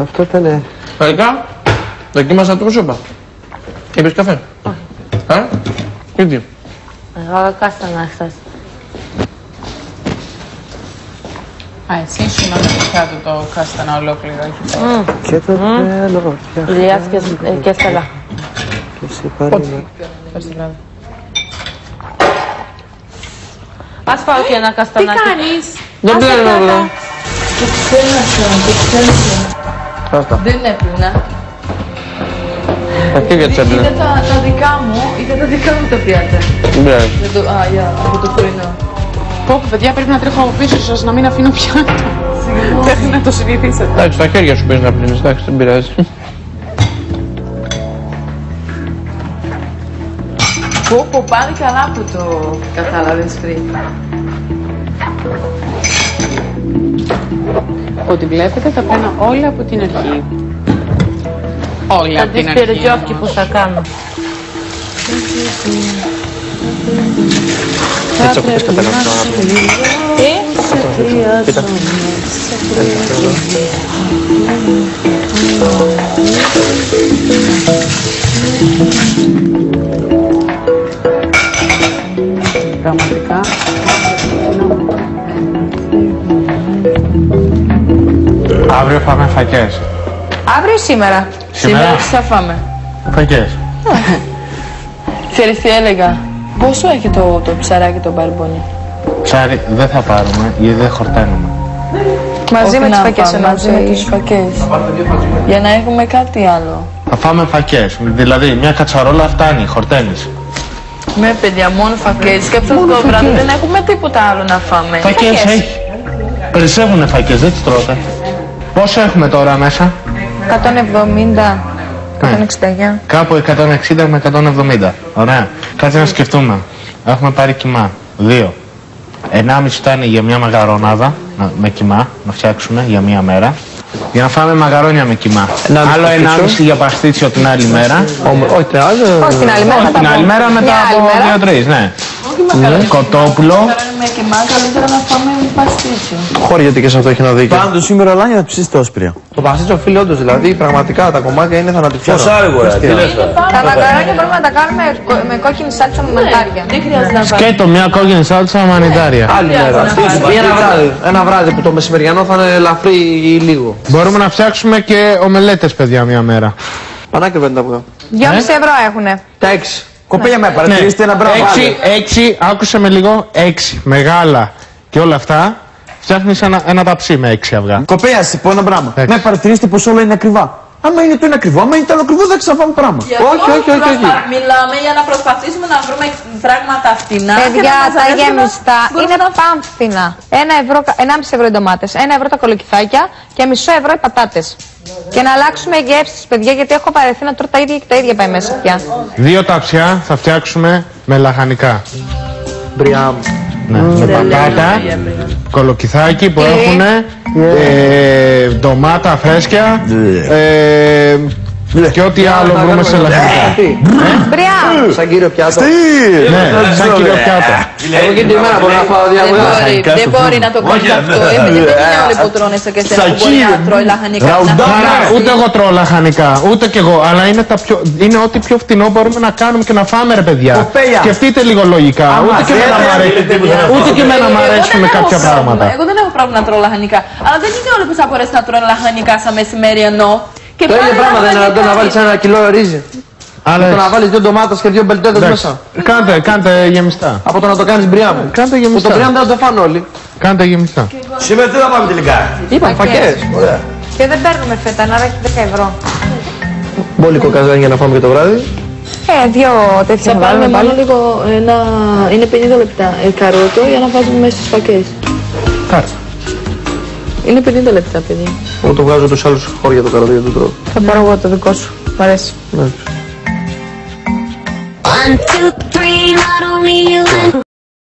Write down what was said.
Αυτό ήταν. Τελικά, δοκίμασα το σούπα. Είπες καφέ; Ε, ήδη. Εγώ κάστανα χθες. Α, εσύ σου να το πιάτο το κάστανα ολόκληρο. όχι τα- Και το θέλω. Ηλιάς και, ε, και Στέλλα. Και σε πάρει. Πες το βράδυ. Ας φάω και ένα Τι καστανάκι. κάνεις; Δεν πλένω εδώ. Άστα. Δεν έπλυνα. Τα χέρια της Είδα έπλυνε. τα, τα δικά μου, είδα τα δικά μου τα πιάτα. Δεν πειράζει. Δεν το, α, για, από το πρωινό. Πω, πω, παιδιά, πρέπει να τρέχω από πίσω σας, να μην αφήνω πιάτο. Πρέπει να το συνηθίσετε. Εντάξει, τα χέρια σου παίζεις να πλύνεις. Εντάξει, δεν πειράζει. Πω, πω, πάλι καλά που το κατάλαβες πριν. Ό,τι βλέπετε θα παίρνω όλα από την αρχή. Όλα Θα από τις την αρχή. πυρετζόφκι που θα κάνω. Έτσι όπως καταλάβεις το άνθρωπο. Τι; Κοίτα. Αύριο πάμε φακές. Αύριο ή σήμερα; Σήμερα. τι θα φάμε. Φακές. Ξέρεις τι έλεγα; Πόσο έχει το, το ψαράκι το μπαρμπόνι; Ψάρι δεν θα πάρουμε γιατί δεν χορταίνουμε. Μαζί με τις φακές Μαζί με τις φακές. Για να έχουμε κάτι άλλο. Θα φάμε φακές. Δηλαδή μια κατσαρόλα φτάνει, χορταίνεις. Με παιδιά, μόνο φακές. Και αυτό το βράδυ δεν έχουμε τίποτα άλλο να φάμε. Φακές έχει. Περισσεύουνε φακές, δεν τις τρώτε. Πόσο έχουμε τώρα μέσα; 170. 169. Κάπου 160 με 170. Ωραία. Κάτσε να σκεφτούμε. Έχουμε πάρει κοιμά. Δύο. 1,5 φτάνει για μια μαγαρονάδα να- με κοιμά να φτιάξουμε για μια μέρα. Για να φάμε μαγαρόνια με κοιμά. Ενάμιση Άλλο παστίτσιο. 1,5 για παστίτσιο την άλλη μέρα. Όμω- Όχι, την άλλη. Όχι την άλλη μέρα. Όχι, την άλλη μέρα μετά από δύο-τρεις, ναι. Κοτόπουλο. με κοιμά, καλύτερα να φάμε παστίτσιο. Χώρια γιατί και σε αυτό έχει ένα δίκιο. Πάντως σήμερα όλα θα ψήσει το όσπρια. Το παστίτσιο οφείλει όντως δηλαδή πραγματικά τα κομμάτια είναι θανατηφόρα. Ποιος άρεγο, ρε, τι λες Τα μακαρόνια μπορούμε να τα κάνουμε κο- με κόκκινη σάλτσα με μαντάρια. Δεν χρειάζεται να Σκέτο μια κόκκινη σάλτσα μανιτάρια. Άλλη μέρα. Ή ένα βράδυ. Ένα βράδυ που το μεσημεριανό θα είναι ελαφρύ ή λίγο. Μπορούμε να φτιάξουμε και ομελέτες, παιδιά, μια μέρα. Πανάκριβα είναι τα αυγά. 2,5 ευρώ έχουνε. Τα έξι. Κοπέλια με παρατηρήσετε ένα μπράβο. Έξι, έξι, άκουσε με λίγο, έξι, μεγάλα και όλα αυτά. Φτιάχνεις ένα, ένα ταψί με έξι αυγά. Κοπέλια, σα πω ένα πράγμα. Εντάξει. Με παρατηρήσετε πως όλα είναι ακριβά. Άμα είναι το είναι ακριβό, άμα είναι το άλλο ακριβό, δεν ξαφάμε πράγμα. Όχι, όχι, όχι, όχι. Μιλάμε για να προσπαθήσουμε να βρούμε πράγματα φτηνά. και Παιδιά, να μας τα αρέσουν να- γεμιστά μπορούμε είναι να- πάμφθηνα. Ένα ευρώ, κα- 1,5 ευρώ οι ντομάτες, ένα ευρώ τα κολοκυθάκια και μισό ευρώ οι πατάτες. Και να αλλάξουμε γεύσεις, παιδιά, γιατί έχω παρεθεί να τρώω τα ίδια και τα ίδια πάει μέσα πια. Δύο ταψιά θα φτιάξουμε με λαχανικά. Μπριάμ. Ναι, με πατάτα, κολοκυθάκι που έχουν ε, ντομάτα φρέσκια. Ε, και ό,τι άλλο βρούμε σε λαχανικά. Μπριά! Σαν κύριο πιάτο. Ναι, σαν κύριο πιάτο. Εγώ και τη μέρα μπορώ να φάω Δεν διάφορα. μπορεί, δεν μπορεί να το κάνει αυτό. Ε, Δεν είναι όλοι που τρώνε σε και εσένα που μπορεί να τρώει λαχανικά. Να Άρα, φάει. ούτε εγώ τρώω λαχανικά, ούτε κι εγώ, αλλά είναι, τα πιο, είναι ό,τι πιο φτηνό μπορούμε να κάνουμε και να φάμε ρε παιδιά. Κοπέλια. Σκεφτείτε λίγο λογικά, ούτε και εμένα μ' αρέσει- ούτε και εμένα μ' Εγώ δεν αρέσουν έχω κάποια πρόβλημα. πράγματα. Εγώ δεν έχω πρόβλημα να τρώω λαχανικά. Αλλά δεν είναι όλοι που θα μπορέσουν να τρώνε λαχανικά σαν μεσημεριανό. Και Το ίδιο πάλι πράγμα δεν είναι λαχανικά το να βάλεις ένα κιλό ρύζι. Αλλά Το να βάλεις δύο ντομάτες και δύο μπελτέδες εντάξει, μέσα. κάντε, κάντε γεμιστά. Από το να το κάνεις μπριάμ. Κάντε Που το γεμιστά. μπριάμ δεν θα το φάνε όλοι. Κάντε γεμιστά. Σήμερα τι θα πάμε τελικά; Είπα, φακές. Ωραία. Και δεν παίρνουμε φέτα, άρα έχει 10 ευρώ. Μπόλικο καζάνι για να φάμε και το βράδυ. Ε, δύο τέτοια Θα θα πάρουμε βάλουμε μόνο πάλι. λίγο ένα... Είναι 50 λεπτά ε, καρότο για να βάζουμε μέσα στις φακές. Κάτσε. Είναι 50 λεπτά, παιδιά. Εγώ το βγάζω τους άλλους χώρια το καροδί δεν το τρώω. Θα πάρω εγώ το δικό σου. Μ' αρέσει. Ναι. One, two, three, not only you and